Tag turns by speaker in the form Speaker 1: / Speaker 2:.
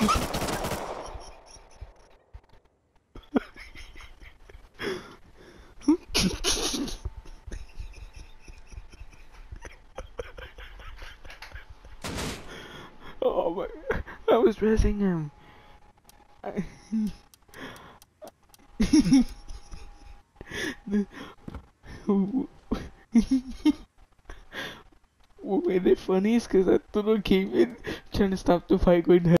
Speaker 1: oh my! I was dressing him. I... what made funny is because Arturo came in trying to stop the fight going down.